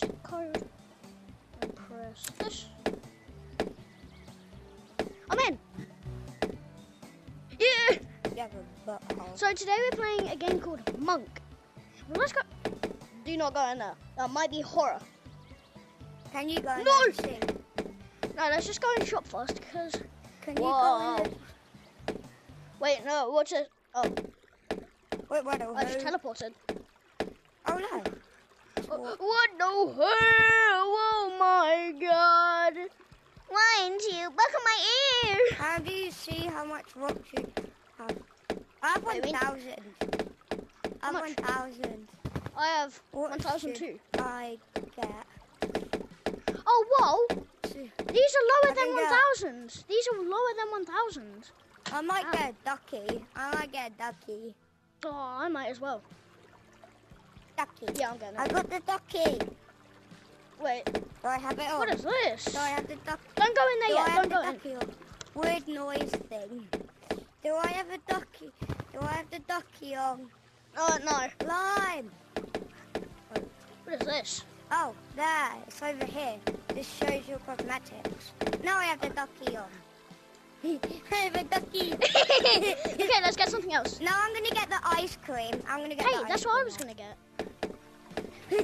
the code and press this. I'm in. Yeah. You have. So today we're playing a game called Monk. Well, let's go. Do not go in there. That might be horror. Can you go in No! and? No, let's just go in shop first because. Can you Whoa. go in Wait, no. Watch it. Oh, Wait, Wait? I just teleported. Oh no. What the hell? Oh my god! Why didn't you buckle my ear? How do you see how much rocks you have? I have Wait, 1,000. I have much? 1,000. I have What 1002. I get? Oh, whoa! These are lower than 1000. These are lower than 1000. I might Ow. get a ducky. I might get a ducky. Oh, I might as well. Ducky. Yeah, I'm getting I got the ducky. Wait, Do I have it on? what is this? Do I have the ducky? Don't go in there Do I yet. have Don't the go in. ducky on? Weird noise thing. Do I have a ducky? Do I have the ducky on? Oh, no. Lime. What is this? Oh, there. It's over here. This shows your cosmetics. Now I have the ducky on. I have a ducky. okay, let's get something else. now I'm gonna get the ice cream. I'm gonna get. Hey, that's what I was gonna get.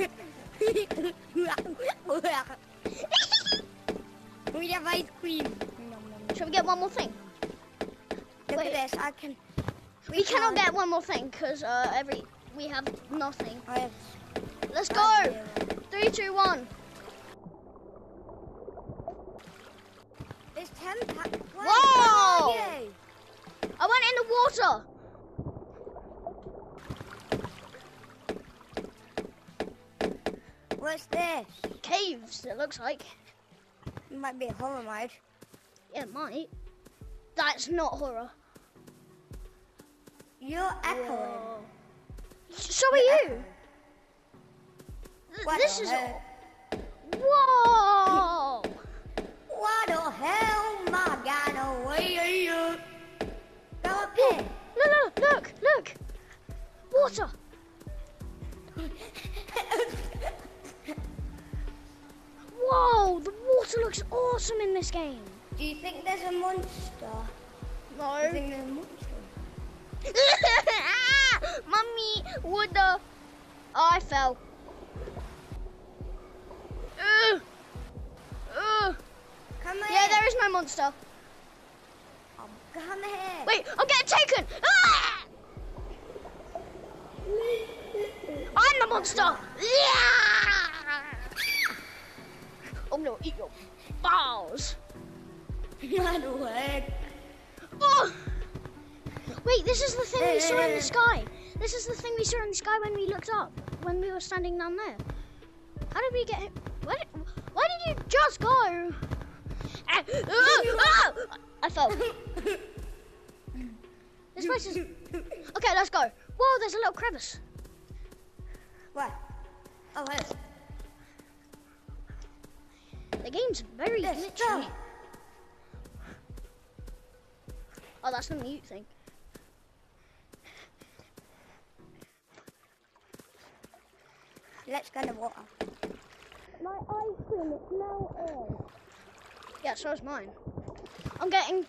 we have ice cream. Should we get one more thing? Look Wait. at this. I can. We cannot can- get one more thing because uh, every we have nothing. I have. Let's go. Three, two, one. There's ten packs. Whoa! I went in the water. What's this? Caves. It looks like. It might be a horror mode. Yeah, it might. That's not horror. You're echoing. Whoa. So are you. Th- What This is. hell? Whoa! What the hell, my God? Away are you? Go up here. Look, look, look, look! Water! Awesome in this game. Do you think there's a monster? Do you No. think there's a monster? Mummy, what the? Oh, I fell. Ugh. Ugh. Come here. Yeah, there is no monster. Oh, come here. Wait, I'm getting taken! Ah! I'm the monster! Yeah! Oh! Wait, this is the thing we saw in the sky. This is the thing we saw in the sky when we looked up, when we were standing down there. How did we get him? Where did, why did you just go? Ah, ah, ah! I fell. This place is. Okay, let's go. Whoa, there's a little crevice. What? Oh, hey. The game's very glitchy. Oh, that's the mute thing. Let's go in the water. My ice cream is now on. Yeah, so is mine. I'm getting.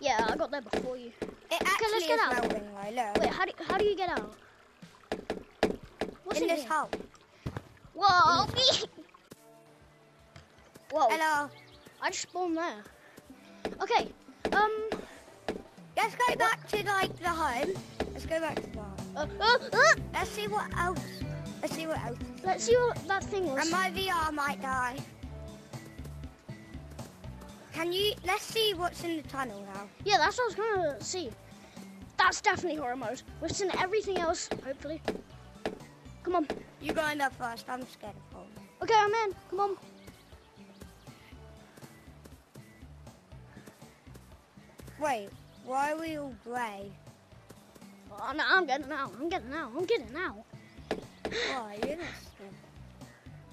Yeah, I got there before you. It actually let's get is out. melting, though. Wait, how do how do you get out? What's in in this here? hole. Whoa! Whoa! Hello. I just spawned there. Okay. Let's go back to like the home. Let's go back to the home. Uh, uh, uh, Let's see what else. Let's see what else. let's see what that thing was. And my VR might die. Can you? Let's see what's in the tunnel now. Yeah, that's what I was gonna see. That's definitely horror mode. We've seen everything else, hopefully. Come on. You go in there first. I'm scared of falling. Okay, I'm in. Come on. Wait, why are we all grey? Oh, no, I'm getting out. I'm getting out. I'm getting out. Why? You're not scared.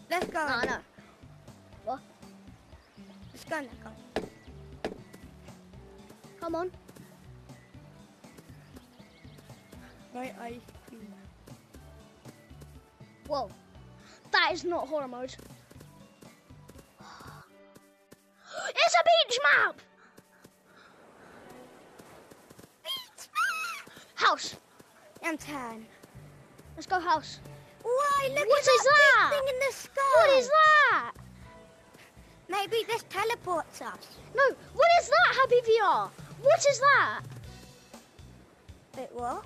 Let's go. No, no. What? Let's go. Go. Come on. My ice cream. Whoa. That is not horror mode. It's a beach map! House. I'm ten. Let's go house. Why? Look What at is that, that? thing in the sky. What is that? Maybe this teleports us. No, what is that, Happy VR? What is that? Wait, what?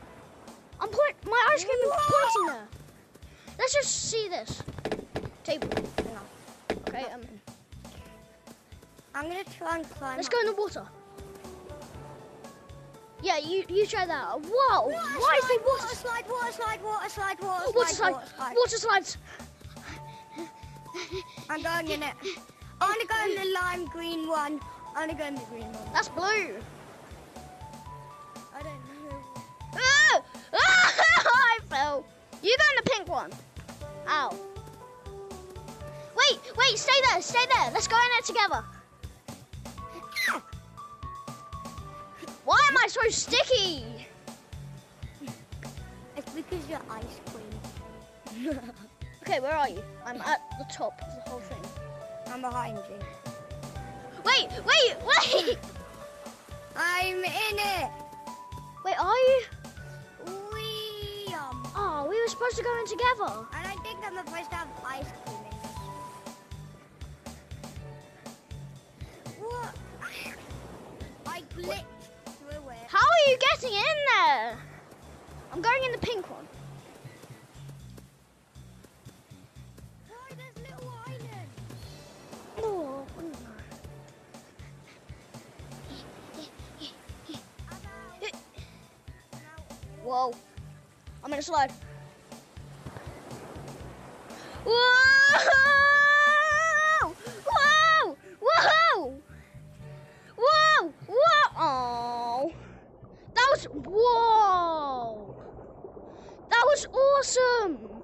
I'm point. My ice cream is Whoa! pointing there. Let's just see this table. Okay. Um. I'm gonna try and climb. Let's up go in the water. Yeah, you you try that. Whoa! Water Why is slide, the water? water slide, water slide, water slide, water slide, Water slide. water slide. Water slides. I'm going in it. I'm gonna go in the lime green one. I'm gonna go in the green one. That's blue. I don't know. Ah! Ah! I fell. You go in the pink one. Ow. Wait, wait, stay there, stay there. Let's go in there together. Why am I so sticky? It's because you're ice cream. Okay, where are you? I'm at the top of the whole thing. I'm behind you. Wait, wait, wait! I'm in it. Wait, are you? We um. Oh, we were supposed to go in together. And I think I'm supposed to have ice cream in this. What? I glitched. How are you getting in there? I'm going in the pink one. Why there's little islands? Whoa. I'm gonna slide. Whoa! Whoa! That was awesome!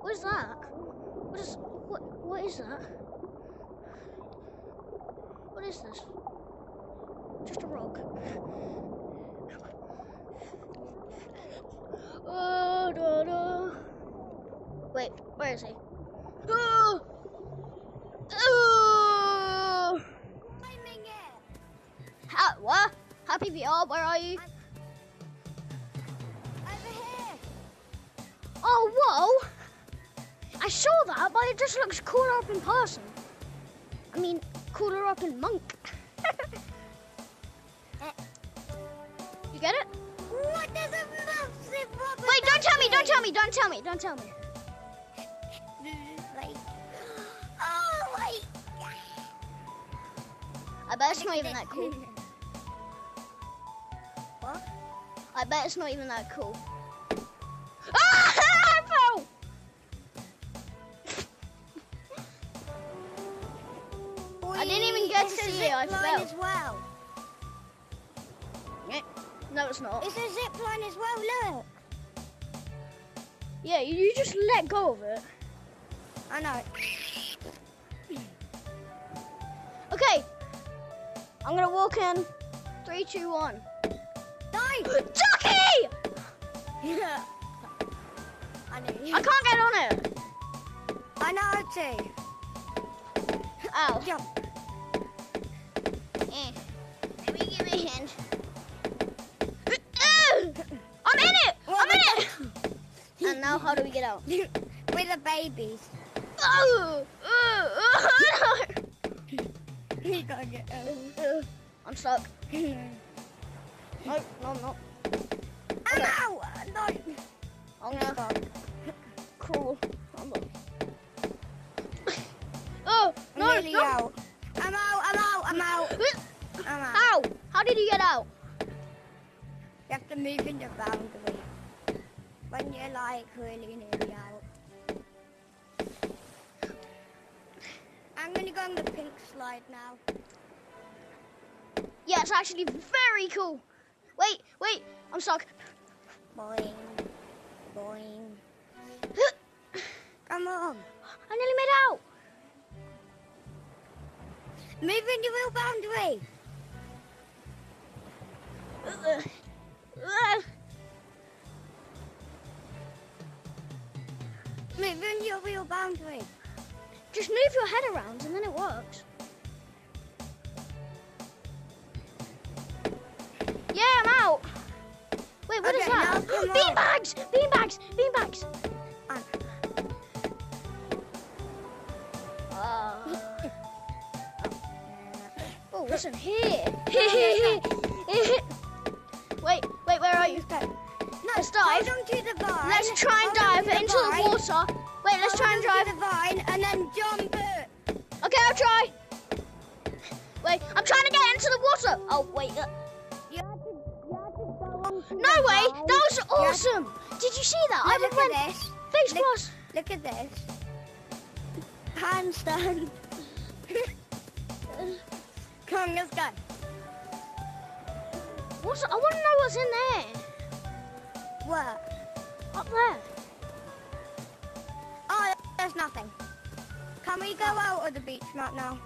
What is that? What is what what is that? What is this? Just a rock. Oh, da, da. Wait, where is he? Oh! Oh! Ha- what? Happy VR, where are you? Oh, whoa! I saw that, but it just looks cooler up in person. I mean, cooler up in monk. Eh. you get it? What? There's a massive rubber Wait, don't tell me, don't tell me, don't tell me, don't tell me. Like, oh. I bet it's not even that cool. What? I bet it's not even that cool. It's to a see zip it, I line as well. No, it's not. It's a zip line as well. Look. Yeah, you just let go of it. I know. Okay. I'm gonna walk in. Three, two, one. No. Ducky! Yeah. I know. I can't get on it. I know too. Ow. Jump. Now how do we get out? We're the babies. Oh! Oh! Oh! You gotta get no. I'm stuck. out. Oh, no, no, I'm not. Ow! No. Oh, I'm gonna crawl. I'm not. Oh! I'm No! no. out. I'm out. I'm out. I'm out. I'm out. How? How did you get out? You have to move in the boundary. When you're like really nearly out. I'm gonna go on the pink slide now. Yeah, it's actually very cool. Wait, wait, I'm stuck. Boing. Boing. Come on. I nearly made out. Move in the real boundary. Ugh. Uh, uh, Ugh. Moving your real boundary. Just move your head around and then it works. Yeah, I'm out. Wait, what is Okay, that? come on. Beanbags! Beanbags! Beanbags! Uh, oh, what's in here? wait, wait, where are you? Let's. No, dive. Hold on to the vine. Let's try and hold dive into the vine, water. Wait, let's try and dive. the vine and then jump it. Okay, I'll try. Wait, I'm trying to get into the water. Oh, wait. uh, You have to, you have to go on to No way! That was awesome! Did you see that? I Look, went at this. face Look-. Look at this. Handstand. Come on, let's go. What's, I want to know what's in there. What? Up there. Oh, there's nothing. Can we go out of the beach map now?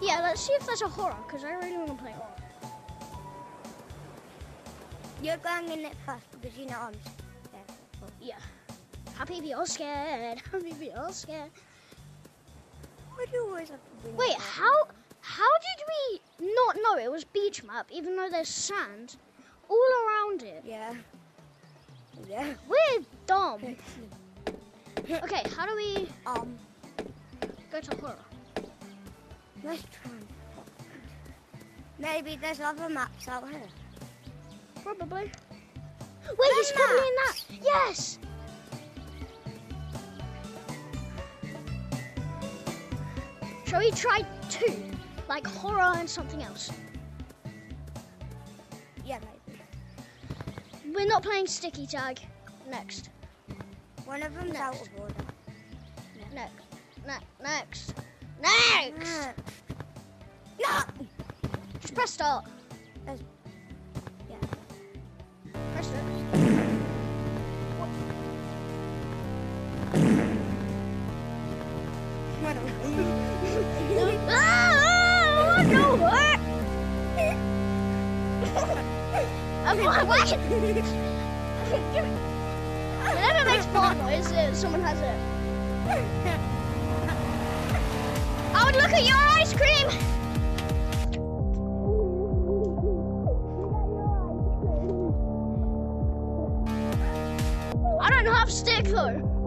Yeah, let's see if there's a horror, because I really want to play horror. You're going in it first because you know I'm scared. Yeah. Happy if you're scared. Happy if you're scared. Why do you always have to bring Wait, how how did we not know it was beach map, even though there's sand all around it? Yeah. Yeah. We're dumb. Okay, how do we Um, go to horror? let's try Maybe there's other maps out here. Probably. Wait, he's probably in that. Yes. Shall we try two? Like horror and something else. We're not playing sticky tag. Next. One of them's out of order. Next. Ne- next. Next. No! Just press start. Yeah. What? Whenever it makes fart noise, uh, someone has it. I would look at your ice cream. I don't have stick though.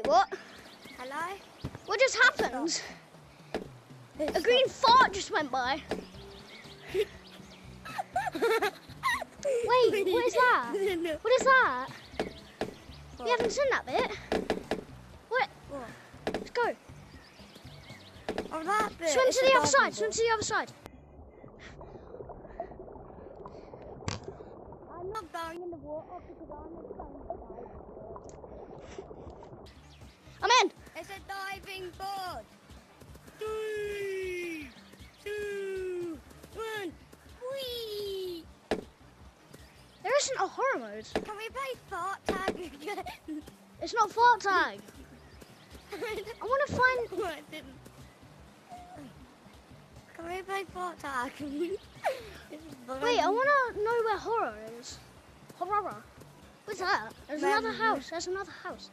Wait, what? Hello? What just happened? A green fart just went by. Wait, what is that? What is that? What? You haven't seen that bit? What? what? Let's go. Oh, that bit. Swim to the other side, ball. swim to the other side. I'm not going in the water because I'm in the phone diving board. Three, two, one. Whee! There isn't a horror mode. Can we play fart tag again? It's not fart tag. I want to find. What didn't- Can we play fart tag? Wait, I want to know where horror is. Horror. What's that? There's another house. There's another house.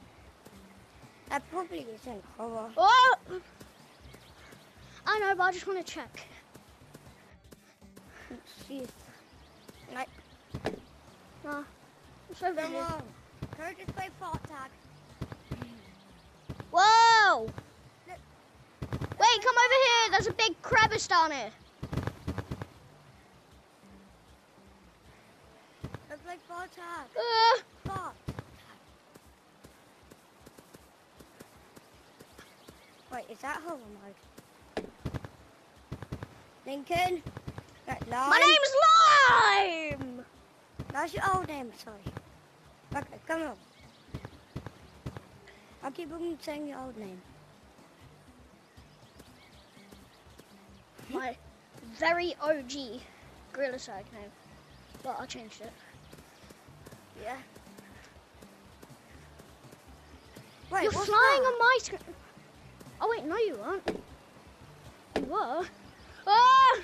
That probably isn't horror. Oh! I know, but I just want to check. Jeez. Like, Nah. It's over come here. on. Just play fart tag? Whoa! Wait, come over here. There's a big crevice down here. Let's play fart tag. Uh, Fart. Wait, is that mode? Lincoln? That line? my name's Lime! That's your old name, sorry. Okay, come on. I'll keep on saying your old name. My very OG Gorilla Side name. But I changed it. Yeah. Wait, You're flying that? on my screen. Oh wait, no you aren't. You were. Ah!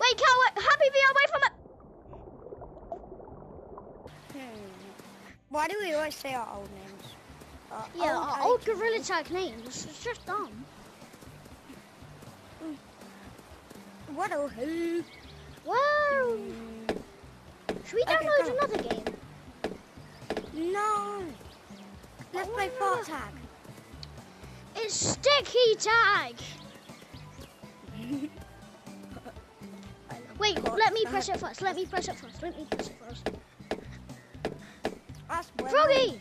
Wait, can't wait. Happy be away from it. Hmm. Why do we always say our old names? Our Yeah, old our old Gorilla names? Tag names. It's just dumb. What a hoop. Wow. Should we Okay, download on. another game? No. Let's Oh, play no, fart tag. It's Sticky Tag. Wait, let me press it first. Let me press it first. Let me press it first. Froggy!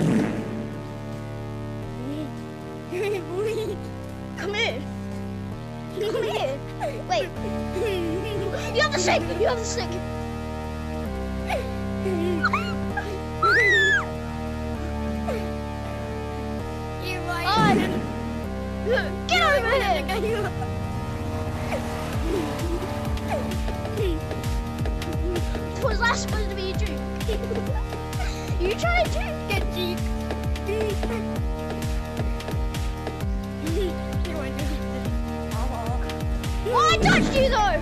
Come here. Come here. Wait, you have the stick. You have the stick. Was that supposed to be a joke? you try to Get deep. Oh, I touched you though.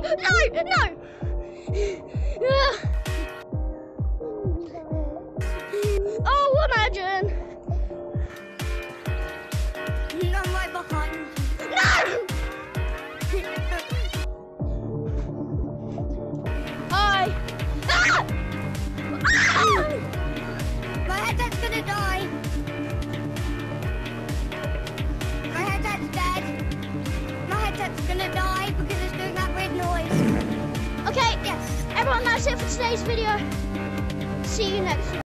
No, no. Oh, imagine. I'm right behind you. No. I. Ah! Ah! My headset's gonna die. My headset's dead. My headset's gonna die everyone, that's it for today's video. See you next time.